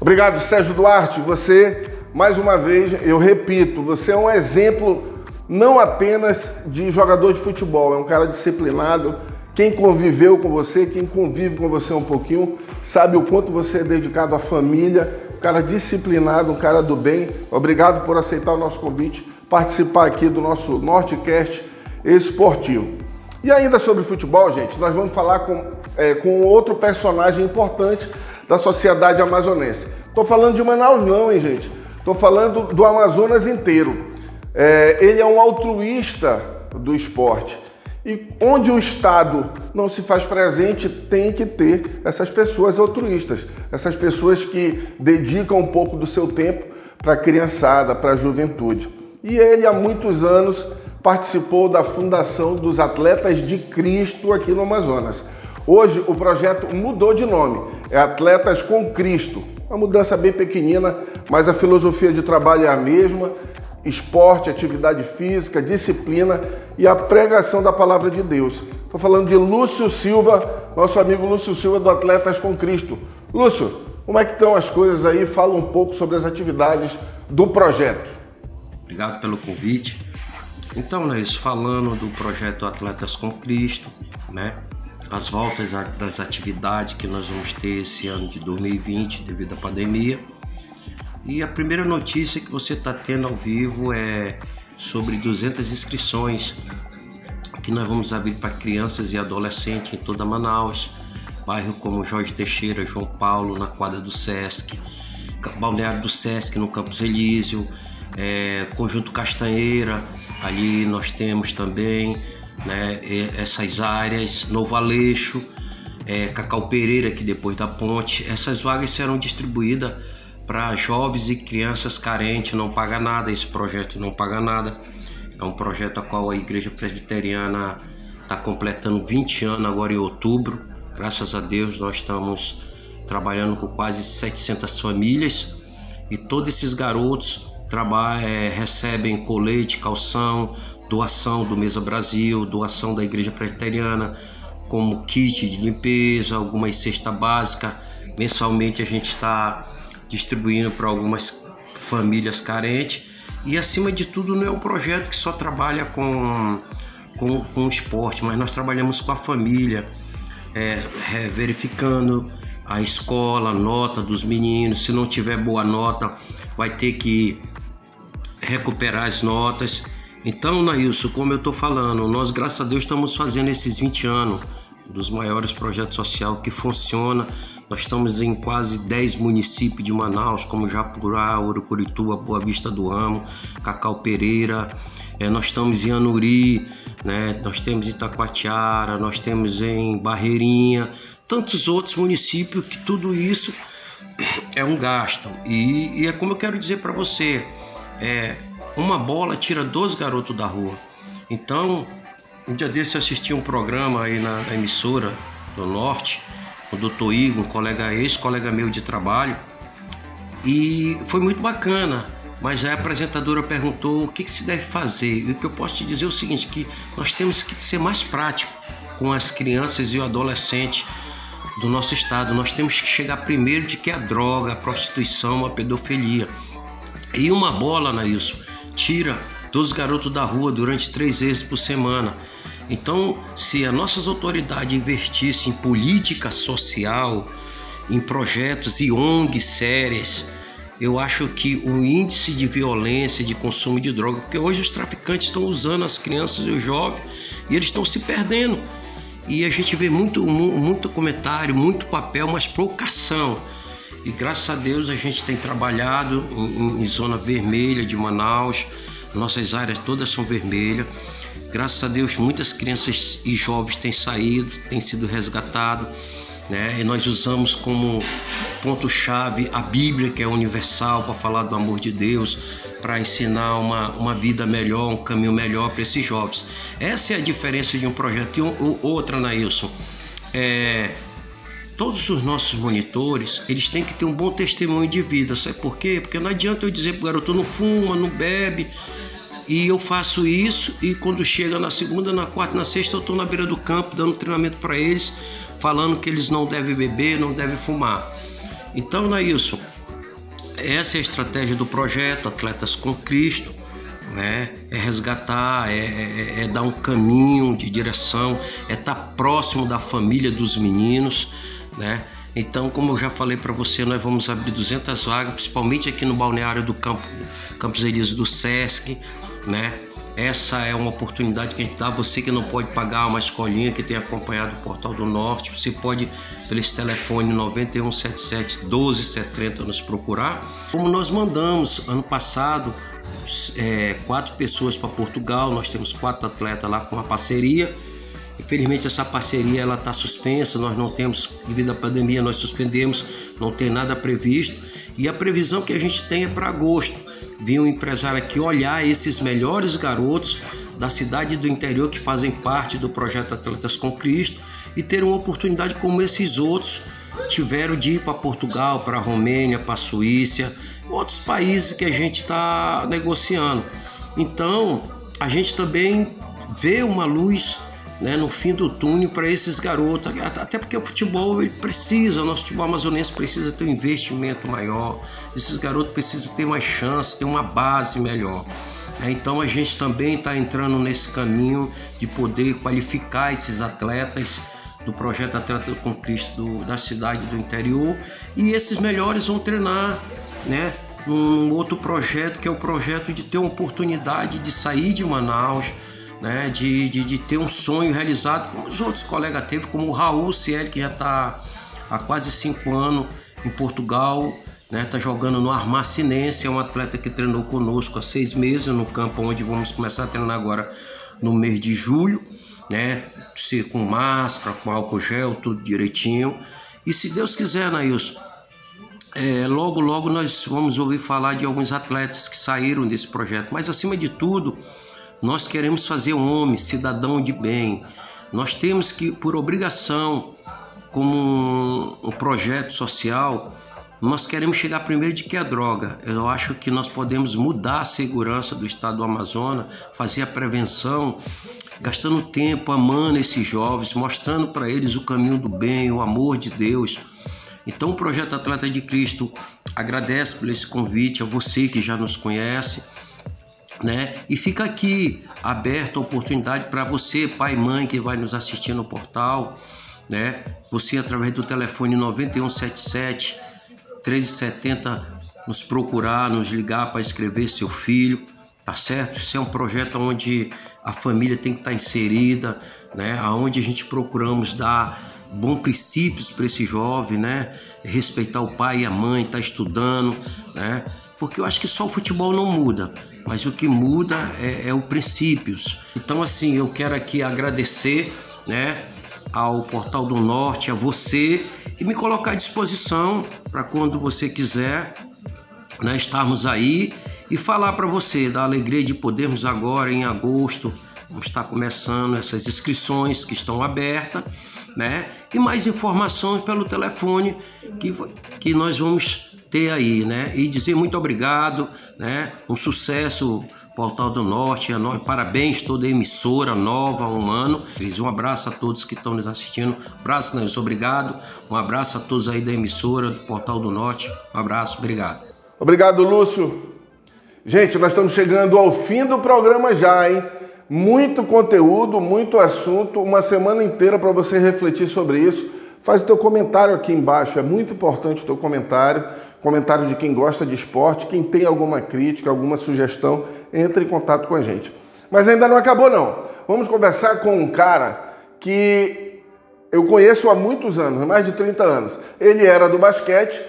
Obrigado, Sérgio Duarte. Você, mais uma vez, eu repito, você é um exemplo não apenas de jogador de futebol, é um cara disciplinado. Quem conviveu com você, quem convive com você um pouquinho, sabe o quanto você é dedicado à família, cara disciplinado, um cara do bem. Obrigado por aceitar o nosso convite, participar aqui do nosso Nortecast esportivo. E ainda sobre futebol, gente, nós vamos falar com, é, com outro personagem importante da sociedade amazonense. Estou falando de Manaus não, hein, gente? Estou falando do Amazonas inteiro. É, ele é um altruísta do esporte. E onde o Estado não se faz presente, tem que ter essas pessoas altruístas, essas pessoas que dedicam um pouco do seu tempo para a criançada, para a juventude. E ele, há muitos anos, participou da fundação dos Atletas de Cristo aqui no Amazonas. Hoje o projeto mudou de nome, é Atletas com Cristo. Uma mudança bem pequenina, mas a filosofia de trabalho é a mesma esporte, atividade física, disciplina e a pregação da palavra de Deus. Estou falando de Lúcio Silva, nosso amigo Lúcio Silva do Atletas com Cristo. Lúcio, como é que estão as coisas aí? Fala um pouco sobre as atividades do projeto. Obrigado pelo convite. Então, Luiz, falando do projeto Atletas com Cristo, né? As voltas das atividades que nós vamos ter esse ano de 2020 devido à pandemia. E a primeira notícia que você está tendo ao vivo é sobre 200 inscrições que nós vamos abrir para crianças e adolescentes em toda Manaus, bairro como Jorge Teixeira, João Paulo, na quadra do Sesc, Balneário do Sesc no Campos Elísio, é, Conjunto Castanheira, ali nós temos também né, essas áreas, Novo Aleixo, é, Cacau Pereira, que depois da ponte, essas vagas serão distribuídas para jovens e crianças carentes, não paga nada, esse projeto não paga nada. É um projeto a qual a Igreja Presbiteriana está completando 20 anos agora em outubro. Graças a Deus nós estamos trabalhando com quase 700 famílias e todos esses garotos trabalham, é, recebem colete, calção, doação do Mesa Brasil, doação da Igreja Presbiteriana, como kit de limpeza, alguma cesta básica. Mensalmente a gente está distribuindo para algumas famílias carentes. E acima de tudo, não é um projeto que só trabalha com, com, com esporte, mas nós trabalhamos com a família, é, é, verificando a escola, a nota dos meninos. Se não tiver boa nota, vai ter que recuperar as notas. Então, Nailson, como eu estou falando, nós, graças a Deus, estamos fazendo esses 20 anos dos maiores projetos sociais que funciona nós estamos em quase 10 municípios de Manaus, como Japurá, Urucurituba, Boa Vista do Amo, Cacau Pereira. É, nós estamos em Anuri, né? nós temos em Itacoatiara, nós temos em Barreirinha, tantos outros municípios que tudo isso é um gasto. E, e é como eu quero dizer para você, é, uma bola tira dois garotos da rua. Então, um dia desse eu assisti um programa aí na, na emissora do Norte, o doutor Igor, colega, ex-colega meu de trabalho, e foi muito bacana. Mas a apresentadora perguntou o que, que se deve fazer. E o que eu posso te dizer é o seguinte, que nós temos que ser mais prático com as crianças e o adolescente do nosso estado. Nós temos que chegar primeiro de que a droga, a prostituição, a pedofilia. E uma bola, Nailson, tira dos garotos da rua durante três vezes por semana. Então, se as nossas autoridades investissem em política social, em projetos e ONGs sérias, eu acho que o índice de violência, de consumo de droga, porque hoje os traficantes estão usando as crianças e os jovens e eles estão se perdendo. E a gente vê muito, muito comentário, muito papel, mas pouca ação. E graças a Deus a gente tem trabalhado em, em zona vermelha de Manaus, nossas áreas todas são vermelhas. Graças a Deus, muitas crianças e jovens têm saído, têm sido resgatados. Né? E nós usamos como ponto-chave a Bíblia, que é universal, para falar do amor de Deus, para ensinar uma, uma vida melhor, um caminho melhor para esses jovens. Essa é a diferença de um projeto e um, outra, Nailson. É, todos os nossos monitores, eles têm que ter um bom testemunho de vida. Sabe por quê? Porque não adianta eu dizer para o garoto, não fuma, não bebe, e eu faço isso e quando chega na segunda, na quarta, na sexta, eu estou na beira do campo dando treinamento para eles, falando que eles não devem beber, não devem fumar. Então, Nailson, essa é a estratégia do projeto Atletas com Cristo. Né? É resgatar, é, é, é dar um caminho de direção, é estar tá próximo da família dos meninos, né? Então, como eu já falei para você, nós vamos abrir 200 vagas, principalmente aqui no balneário do Campo, Campos do Sesc, né? Essa é uma oportunidade que a gente dá. Você que não pode pagar uma escolinha que tem acompanhado o Portal do Norte, você pode, pelo telefone 9177 1270, nos procurar. Como nós mandamos ano passado é, quatro pessoas para Portugal, nós temos quatro atletas lá com uma parceria. Infelizmente essa parceria ela está suspensa, nós não temos, devido à pandemia, nós suspendemos, não tem nada previsto. E a previsão que a gente tem é para agosto vinha um empresário aqui olhar esses melhores garotos da cidade do interior que fazem parte do projeto Atletas com Cristo e ter uma oportunidade como esses outros tiveram de ir para Portugal, para a Romênia, para a Suíça, outros países que a gente está negociando. Então, a gente também vê uma luz né, no fim do túnel para esses garotos. Até porque o futebol ele precisa, o nosso futebol amazonense precisa ter um investimento maior. Esses garotos precisam ter mais chance, ter uma base melhor. É, então a gente também está entrando nesse caminho de poder qualificar esses atletas do projeto Atleta com Cristo do, da cidade do interior e esses melhores vão treinar, né? Um outro projeto que é o projeto de ter uma oportunidade de sair de Manaus, né, de, de, de, ter um sonho realizado, como os outros colegas teve, como o Raul Ciel, que já está há quase cinco anos em Portugal, né, tá jogando no Armacinense, é um atleta que treinou conosco há seis meses no campo onde vamos começar a treinar agora no mês de julho, né, se com máscara, com álcool gel, tudo direitinho. E se Deus quiser, Nailson, é, logo, logo nós vamos ouvir falar de alguns atletas que saíram desse projeto, mas acima de tudo, nós queremos fazer homem, cidadão de bem. Nós temos que, por obrigação, como um, projeto social, nós queremos chegar primeiro de que a droga. Eu acho que nós podemos mudar a segurança do estado do Amazonas, fazer a prevenção, gastando tempo amando esses jovens, mostrando para eles o caminho do bem, o amor de Deus. Então o projeto Atleta de Cristo agradece por esse convite a você que já nos conhece né? E fica aqui aberta a oportunidade para você, pai e mãe que vai nos assistir no portal, né? Você através do telefone 9177 1370 nos procurar, nos ligar para escrever seu filho, tá certo? Isso é um projeto onde a família tem que estar tá inserida, né? Aonde a gente procuramos dar bons princípios para esse jovem, né? Respeitar o pai e a mãe, estar tá estudando, né? Porque eu acho que só o futebol não muda mas o que muda é, é o princípios. Então, assim, eu quero aqui agradecer, né, ao Portal do Norte, a você e me colocar à disposição para quando você quiser, né, estarmos aí e falar para você da alegria de podermos agora em agosto vamos estar começando essas inscrições que estão abertas, né? E mais informações pelo telefone que, que nós vamos ter aí, né? E dizer muito obrigado, né? Um sucesso Portal do Norte, nós, parabéns toda a emissora nova, um ano. Um abraço a todos que estão nos assistindo. Um abraço, Nelson, obrigado. Um abraço a todos aí da emissora do Portal do Norte. Um abraço, obrigado. Obrigado, Lúcio. Gente, nós estamos chegando ao fim do programa já, hein? Muito conteúdo, muito assunto, uma semana inteira para você refletir sobre isso. Faz o teu comentário aqui embaixo, é muito importante o teu comentário comentário de quem gosta de esporte, quem tem alguma crítica, alguma sugestão, entre em contato com a gente. Mas ainda não acabou não. Vamos conversar com um cara que eu conheço há muitos anos, mais de 30 anos. Ele era do basquete,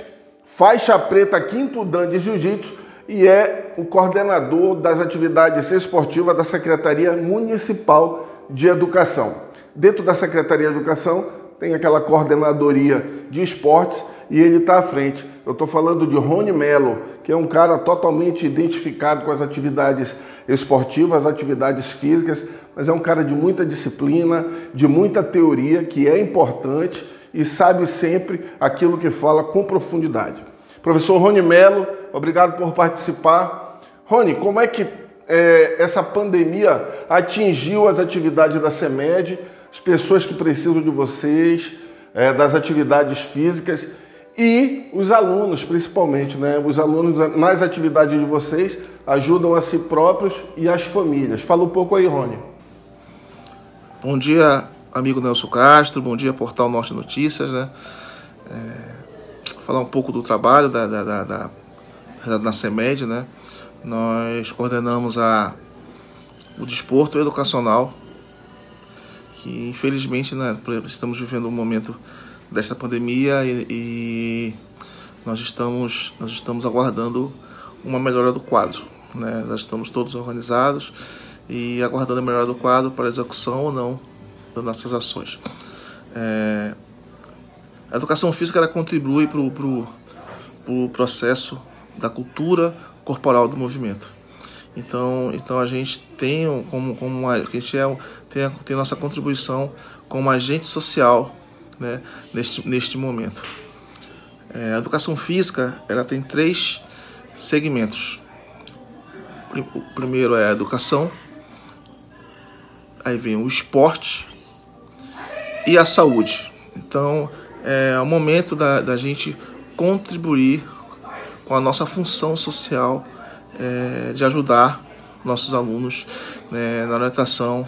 faixa preta quinto dan de jiu-jitsu e é o coordenador das atividades esportivas da Secretaria Municipal de Educação. Dentro da Secretaria de Educação tem aquela coordenadoria de esportes e ele está à frente. Eu estou falando de Rony Melo, que é um cara totalmente identificado com as atividades esportivas, atividades físicas, mas é um cara de muita disciplina, de muita teoria, que é importante e sabe sempre aquilo que fala com profundidade. Professor Rony Melo, obrigado por participar. Rony, como é que é, essa pandemia atingiu as atividades da CEMED, as pessoas que precisam de vocês, é, das atividades físicas e os alunos, principalmente, né? Os alunos nas atividades de vocês ajudam a si próprios e as famílias. Fala um pouco aí, Rony. Bom dia, amigo Nelson Castro. Bom dia, Portal Norte Notícias, né? É, falar um pouco do trabalho da, da, da, da, da né? Nós coordenamos a, o desporto educacional, que infelizmente né, estamos vivendo um momento desta pandemia e, e, nós estamos nós estamos aguardando uma melhora do quadro né? Nós estamos todos organizados e aguardando a melhora do quadro para execução ou não das nossas ações. É, a educação física ela contribui para o pro, pro processo da cultura corporal do movimento. Então, então a gente tem como, como a gente é, tem, tem nossa contribuição como agente social né, neste, neste momento. É, a educação física ela tem três segmentos. O primeiro é a educação, aí vem o esporte e a saúde. Então é o momento da, da gente contribuir com a nossa função social é, de ajudar nossos alunos né, na orientação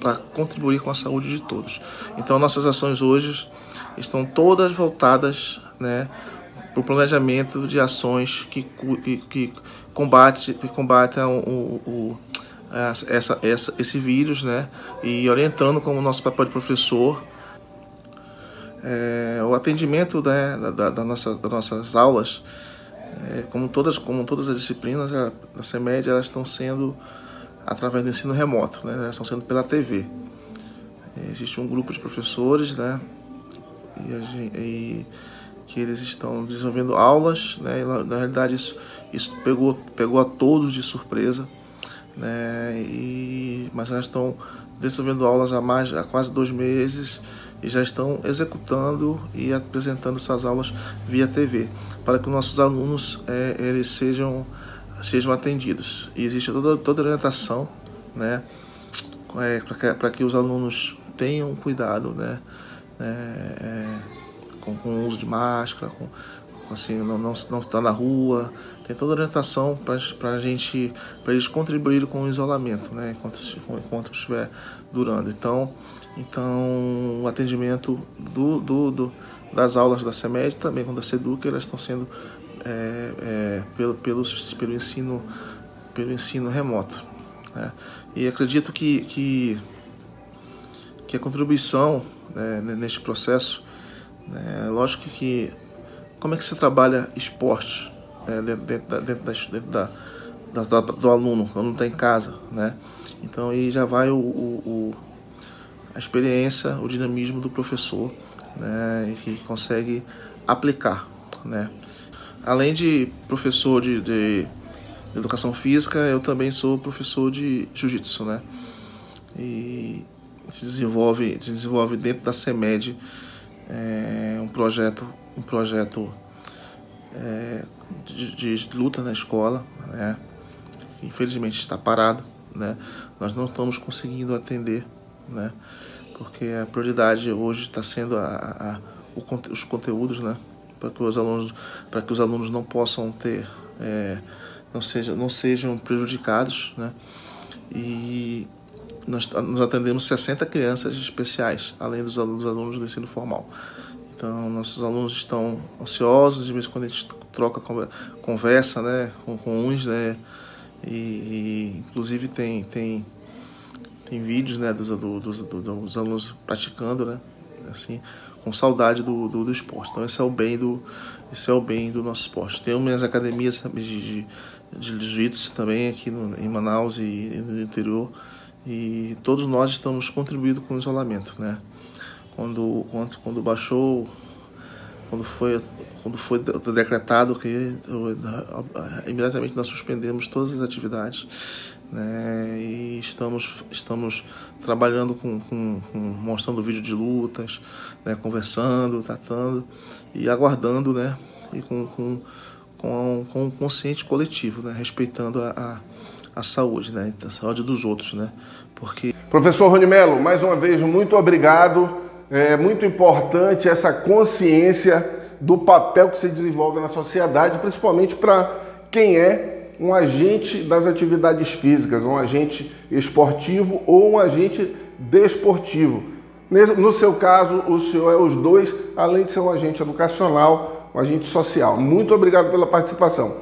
para contribuir com a saúde de todos. Então, nossas ações hoje estão todas voltadas né, para o planejamento de ações que, que, que combate, que combatam o, o, essa, essa, esse vírus né, e orientando como nosso papel de professor é, o atendimento né, da, da, nossa, das nossas aulas, é, como, todas, como todas as disciplinas da CEMED, elas estão sendo através do ensino remoto, né? Estão sendo pela TV. Existe um grupo de professores, né? E, gente, e que eles estão desenvolvendo aulas, né? E, na realidade isso, isso pegou, pegou a todos de surpresa, né? E, mas elas estão desenvolvendo aulas há mais há quase dois meses e já estão executando e apresentando suas aulas via TV para que nossos alunos é, eles sejam sejam atendidos. E existe toda, toda orientação né, é, para que, que os alunos tenham cuidado né, é, é, com, com o uso de máscara, com, assim, não, não, não estar na rua. Tem toda orientação para a gente, para eles contribuírem com o isolamento, né, enquanto, enquanto estiver durando. Então, então o atendimento do, do, do das aulas da CEMED, também com da SEDUC, elas estão sendo é, é, pelo, pelo, pelo, ensino, pelo ensino remoto. Né? E acredito que, que, que a contribuição né, neste processo, né, lógico que como é que você trabalha esporte né, dentro, dentro, da, dentro, da, dentro da, da, do aluno, quando não está em casa, né? Então aí já vai o, o, o, a experiência, o dinamismo do professor, né, que consegue aplicar, né? Além de professor de, de educação física, eu também sou professor de jiu-jitsu, né? E se desenvolve, se desenvolve dentro da CEMED é, um projeto, um projeto é, de, de, luta na escola, né? Infelizmente está parado, né? Nós não estamos conseguindo atender, né? Porque a prioridade hoje está sendo a, a, a o, os conteúdos, né? Para que os alunos para que os alunos não possam ter é, não sejam não sejam prejudicados né? E nós, nós atendemos 60 crianças especiais além dos alunos, dos alunos do ensino formal. Então nossos alunos estão ansiosos e mesmo quando a gente troca conversa né com, com uns né? E, e inclusive tem tem tem vídeos né dos, dos, dos, dos alunos praticando né? Assim com saudade do, do, do, esporte. Então esse é o bem do esse é o bem do nosso esporte. Tenho minhas academias de, de, de jiu-jitsu também aqui no, em Manaus e, no interior. E todos nós estamos contribuindo com o isolamento, né? Quando, quando, quando baixou, quando foi, quando foi decretado que imediatamente nós suspendemos todas as atividades né? E estamos, estamos trabalhando com, com, com mostrando vídeo de lutas, né? conversando, tratando e aguardando, né? E com, com, com, com um consciente coletivo, né? Respeitando a, a, a saúde, né? A saúde dos outros, né? Porque... Professor Rony Melo, mais uma vez, muito obrigado. É muito importante essa consciência do papel que se desenvolve na sociedade, principalmente para quem é um agente das atividades físicas, um agente esportivo ou um agente desportivo. No seu caso, o senhor é os dois, além de ser um agente educacional, um agente social. Muito obrigado pela participação.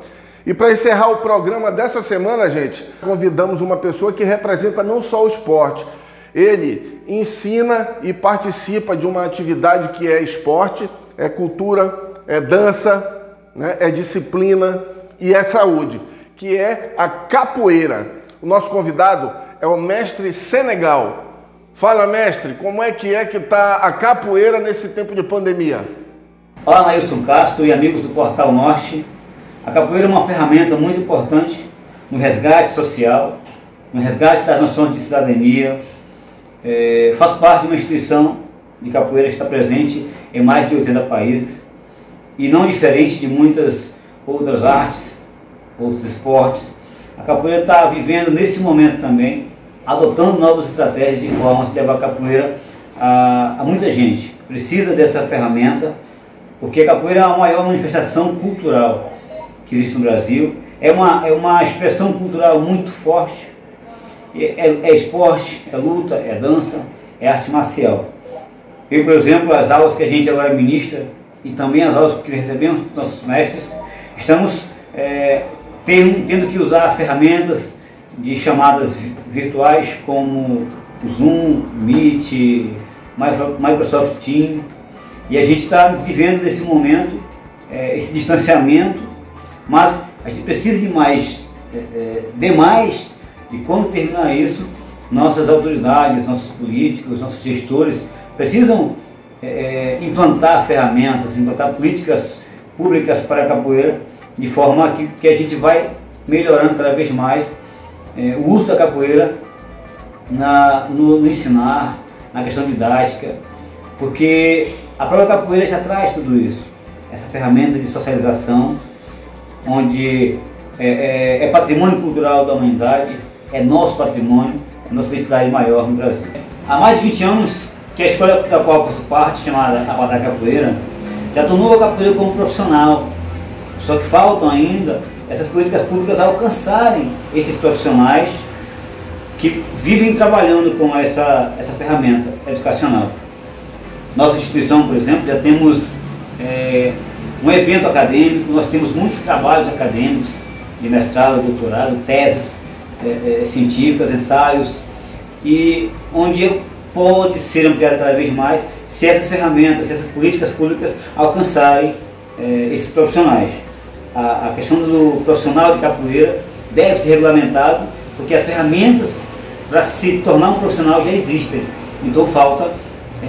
E para encerrar o programa dessa semana, gente, convidamos uma pessoa que representa não só o esporte, ele ensina e participa de uma atividade que é esporte, é cultura, é dança, né, é disciplina e é saúde que é a capoeira. O nosso convidado é o mestre Senegal. Fala, mestre, como é que é que está a capoeira nesse tempo de pandemia? Olá, Nailson Castro e amigos do Portal Norte. A capoeira é uma ferramenta muito importante no resgate social, no resgate das noções de cidadania. É, faz parte de uma instituição de capoeira que está presente em mais de 80 países e não diferente de muitas outras artes outros esportes. A capoeira está vivendo nesse momento também, adotando novas estratégias e formas de levar a capoeira a, a muita gente. Precisa dessa ferramenta, porque a capoeira é a maior manifestação cultural que existe no Brasil. É uma, é uma expressão cultural muito forte. É, é, é esporte, é luta, é dança, é arte marcial. Eu, por exemplo, as aulas que a gente agora ministra e também as aulas que recebemos dos nossos mestres, estamos é, tendo que usar ferramentas de chamadas virtuais como Zoom, Meet, Microsoft Teams, e a gente está vivendo nesse momento é, esse distanciamento, mas a gente precisa de mais, é, é de mais, e quando terminar isso, nossas autoridades, nossos políticos, nossos gestores precisam é, é implantar ferramentas, implantar políticas públicas para a capoeira de forma que, que a gente vai melhorando cada vez mais é, o uso da capoeira na, no, no, ensinar, na questão didática, porque a própria capoeira já traz tudo isso, essa ferramenta de socialização, onde é, é, é patrimônio cultural da humanidade, é nosso patrimônio, é nossa identidade maior no Brasil. Há mais de 20 anos que a escola da qual faço parte, chamada Abadá Capoeira, já tornou a capoeira como profissional, só que faltam ainda essas políticas públicas alcançarem esses profissionais que vivem trabalhando com essa, essa ferramenta educacional. Nossa instituição, por exemplo, já temos é, um evento acadêmico, nós temos muitos trabalhos acadêmicos de mestrado, doutorado, teses é, é, científicas, ensaios, e onde pode ser ampliado cada vez mais se essas ferramentas, se essas políticas públicas alcançarem esses profissionais a, a questão do profissional de capoeira deve ser regulamentado, porque as ferramentas para se tornar um profissional já existem. Então falta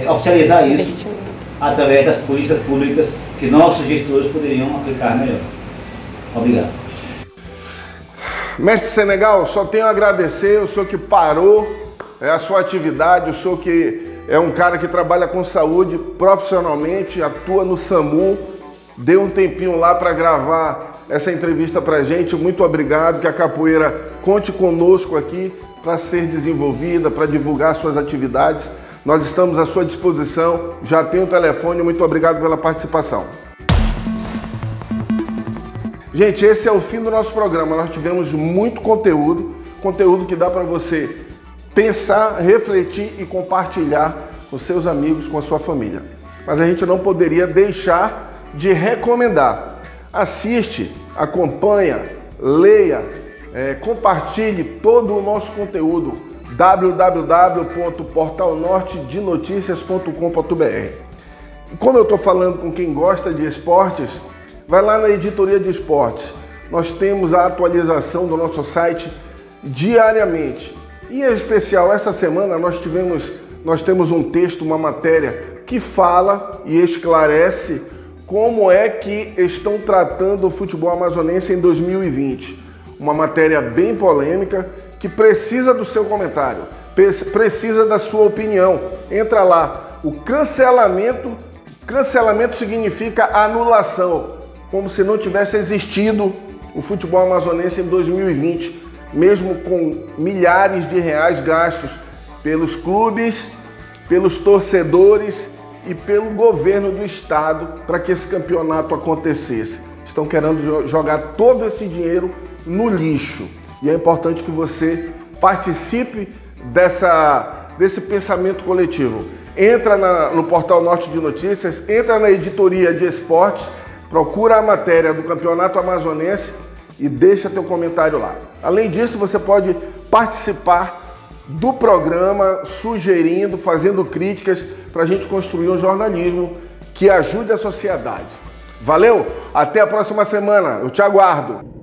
é, oficializar isso através das políticas públicas que nossos gestores poderiam aplicar melhor. Obrigado. Mestre Senegal, só tenho a agradecer, o senhor que parou é, a sua atividade, o senhor que é um cara que trabalha com saúde profissionalmente, atua no SAMU, deu um tempinho lá para gravar essa entrevista para gente. Muito obrigado. Que a capoeira conte conosco aqui para ser desenvolvida, para divulgar suas atividades. Nós estamos à sua disposição. Já tem o telefone. Muito obrigado pela participação. Gente, esse é o fim do nosso programa. Nós tivemos muito conteúdo, conteúdo que dá para você pensar, refletir e compartilhar com seus amigos, com a sua família. Mas a gente não poderia deixar de recomendar. Assiste, acompanha, leia, é, compartilhe todo o nosso conteúdo www.portalnortedenoticias.com.br. Como eu estou falando com quem gosta de esportes, vai lá na editoria de esportes. nós temos a atualização do nosso site diariamente. E em especial essa semana nós tivemos nós temos um texto, uma matéria que fala e esclarece como é que estão tratando o futebol amazonense em 2020. Uma matéria bem polêmica que precisa do seu comentário, precisa da sua opinião. Entra lá. O cancelamento, cancelamento significa anulação, como se não tivesse existido o futebol amazonense em 2020, mesmo com milhares de reais gastos pelos clubes, pelos torcedores e pelo governo do estado para que esse campeonato acontecesse. Estão querendo jogar todo esse dinheiro no lixo. E é importante que você participe dessa, desse pensamento coletivo. Entra na, no portal Norte de Notícias, entra na editoria de esportes, procura a matéria do Campeonato Amazonense e deixa teu comentário lá. Além disso, você pode participar do programa, sugerindo, fazendo críticas para a gente construir um jornalismo que ajude a sociedade. Valeu? Até a próxima semana. Eu te aguardo.